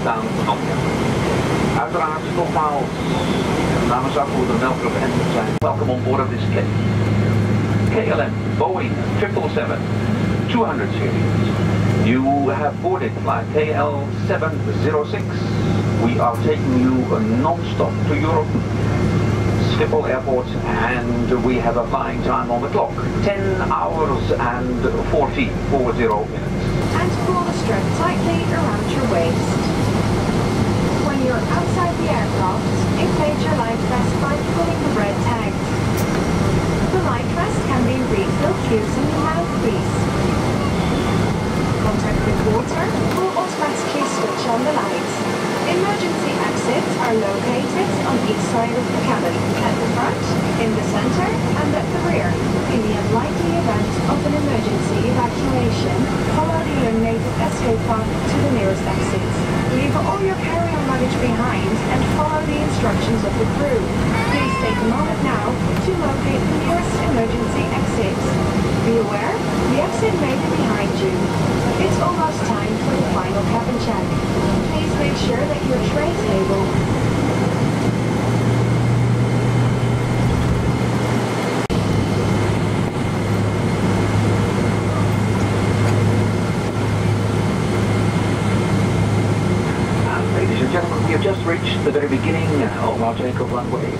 staan ten opnemen. Uiteraard nogmaals namens afvoerder Melkrop en zijn welkom on board of this plane. KLM Boeing 777 200 series. You have boarded flight KL706. We are taking you non-stop to Europe Schiphol Airport and we have a flying time on the clock. 10 hours and 40, 40 minutes. And pull the stroke tightly around. the very beginning of our takeoff runway.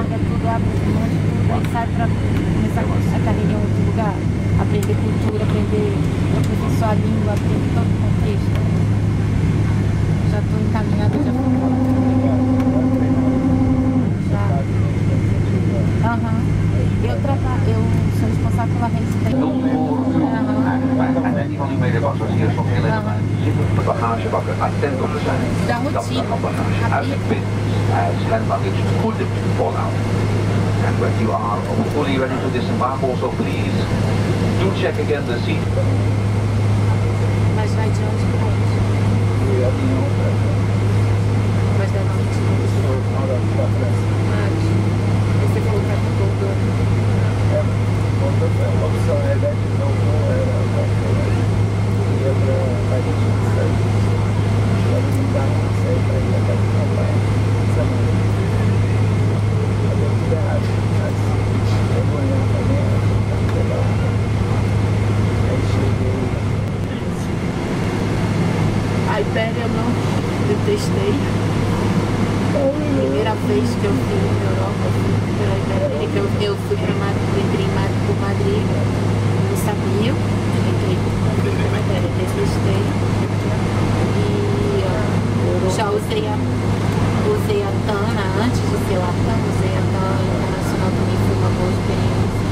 larga tudo, abre um monte tudo, aí sai para começar a carreira em outro lugar. Aprender cultura, aprender, aprender sua língua, aprender todo o contexto. Já estou encaminhada, já fui Já. Aham. Uhum. Eu, trabalho, eu sou responsável pela residência. Uhum. Da rotina. As hand luggage could fall out. And when you are fully ready to disembark also please do check again the seat Mas vai de onde pra onde? Avião para Mas da onde? da França. Império eu não detestei. Primeira vez que eu fui na Europa, eu fui pela eu, fui para Madrid, entrei por Madrid, não sabia, entrei por Madrid, detestei. E já usei a, usei a Tana, antes de ser usei a Tana Internacional também foi uma boa experiência.